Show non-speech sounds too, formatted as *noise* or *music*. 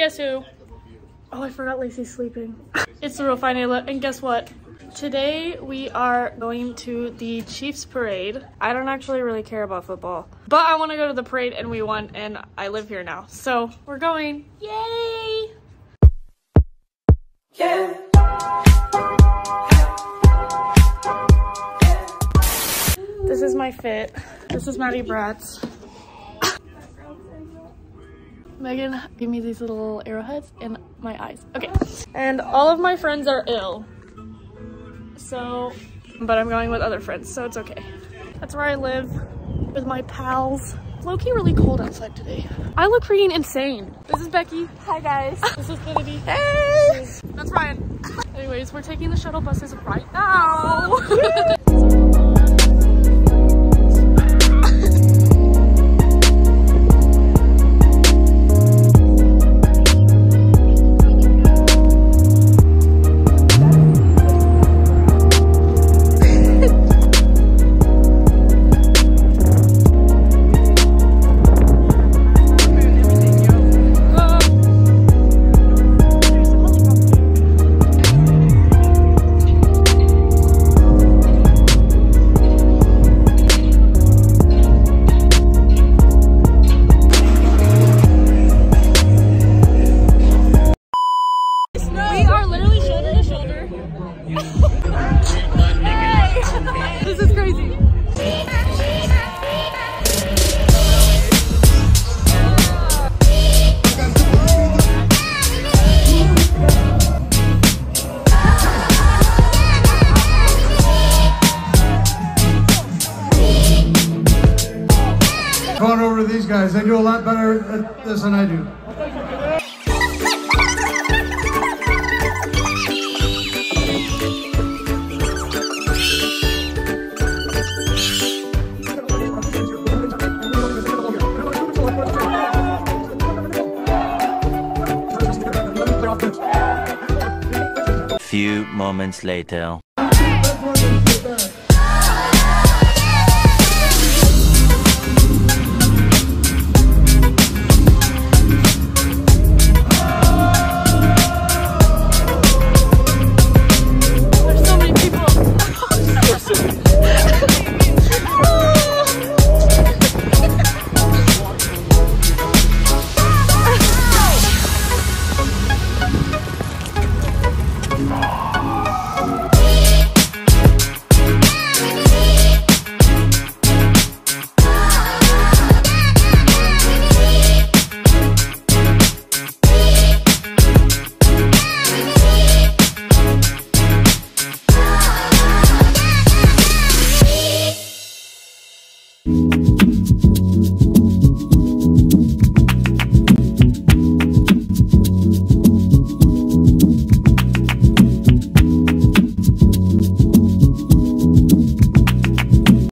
Guess who? Oh, I forgot Lacey's sleeping. *laughs* it's the real fine Ayla, and guess what? Today we are going to the Chiefs parade. I don't actually really care about football, but I want to go to the parade and we won and I live here now. So we're going. Yay! Yeah. This is my fit. This is Maddie Bratz. Megan gave me these little arrowheads in my eyes. Okay. And all of my friends are ill. So, but I'm going with other friends, so it's okay. That's where I live with my pals. Low-key really cold outside today. I look freaking insane. This is Becky. Hi guys. *laughs* This is Kennedy. Hey! That's Ryan. Anyways, we're taking the shuttle buses right now. This is crazy. Going over to these guys. They do a lot better at this than I do. few moments later.